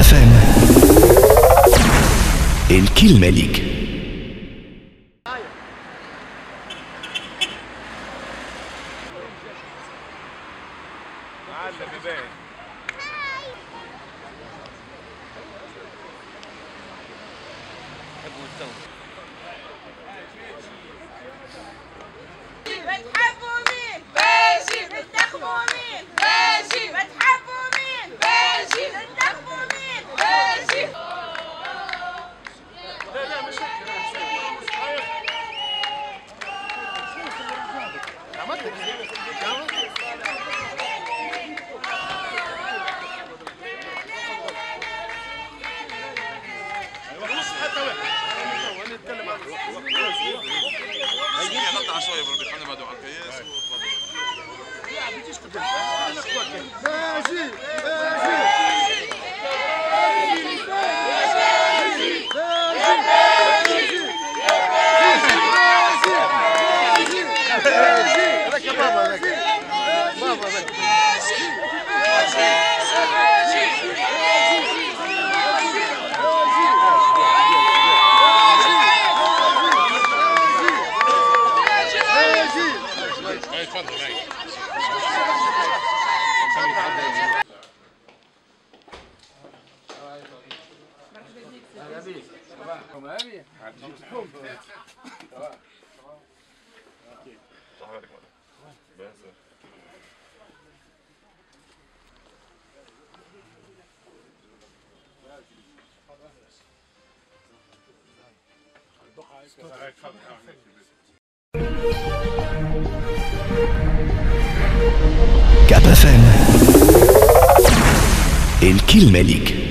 ام الكلمة ليك. يبان هيجي نقطع had fun tonight. Kom här Cap FM. El Kilmelik.